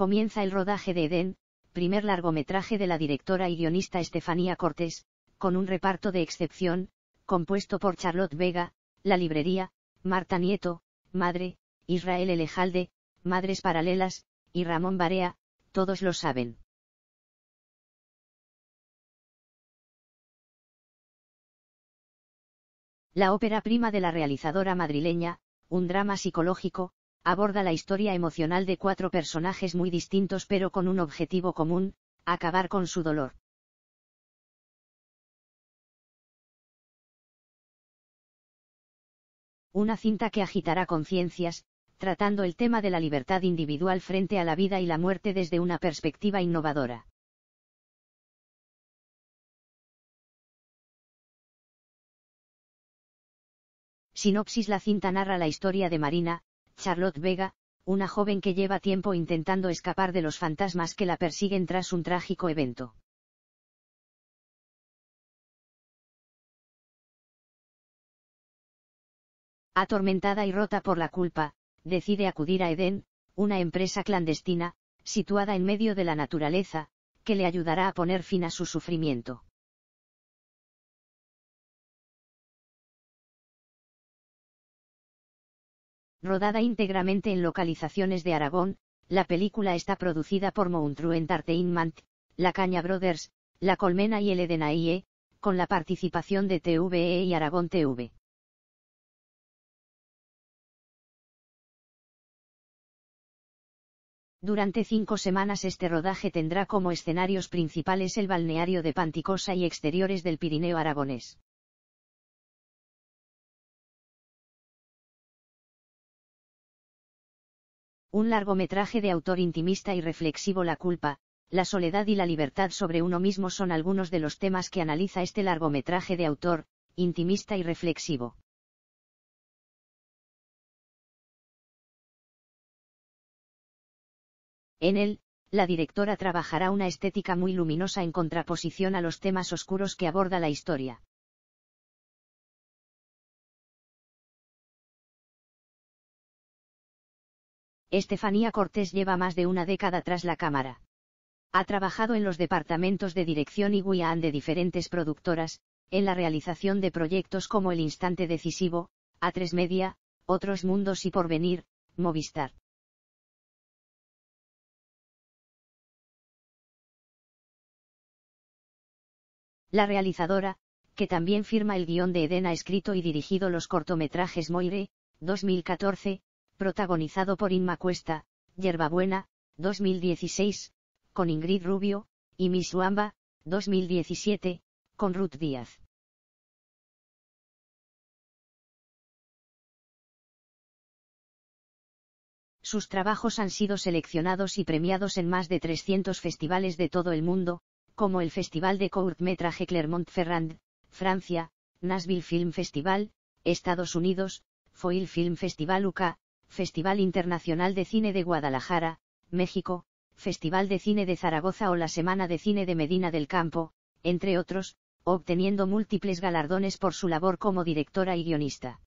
comienza el rodaje de Edén, primer largometraje de la directora y guionista Estefanía Cortés, con un reparto de excepción, compuesto por Charlotte Vega, La Librería, Marta Nieto, Madre, Israel Elejalde, Madres Paralelas, y Ramón Barea, todos lo saben. La ópera prima de la realizadora madrileña, un drama psicológico, aborda la historia emocional de cuatro personajes muy distintos pero con un objetivo común, acabar con su dolor. Una cinta que agitará conciencias, tratando el tema de la libertad individual frente a la vida y la muerte desde una perspectiva innovadora. Sinopsis La cinta narra la historia de Marina, Charlotte Vega, una joven que lleva tiempo intentando escapar de los fantasmas que la persiguen tras un trágico evento. Atormentada y rota por la culpa, decide acudir a Edén, una empresa clandestina, situada en medio de la naturaleza, que le ayudará a poner fin a su sufrimiento. Rodada íntegramente en localizaciones de Aragón, la película está producida por Montreux Entertainment, La Caña Brothers, La Colmena y el con la participación de TVE y Aragón TV. Durante cinco semanas este rodaje tendrá como escenarios principales el balneario de Panticosa y exteriores del Pirineo aragonés. Un largometraje de autor intimista y reflexivo La culpa, la soledad y la libertad sobre uno mismo son algunos de los temas que analiza este largometraje de autor, intimista y reflexivo. En él, la directora trabajará una estética muy luminosa en contraposición a los temas oscuros que aborda la historia. Estefanía Cortés lleva más de una década tras la cámara. Ha trabajado en los departamentos de dirección y guion de diferentes productoras, en la realización de proyectos como El Instante Decisivo, A3 Media, Otros Mundos y Porvenir, Movistar. La realizadora, que también firma el guion de Eden ha escrito y dirigido los cortometrajes Moire, 2014, protagonizado por Inma Cuesta, Yerbabuena, 2016, con Ingrid Rubio, y Miss Wamba, 2017, con Ruth Díaz. Sus trabajos han sido seleccionados y premiados en más de 300 festivales de todo el mundo, como el Festival de Court-Métrage Clermont-Ferrand, Francia, Nashville Film Festival, Estados Unidos, Foil Film Festival UK, Festival Internacional de Cine de Guadalajara, México, Festival de Cine de Zaragoza o la Semana de Cine de Medina del Campo, entre otros, obteniendo múltiples galardones por su labor como directora y guionista.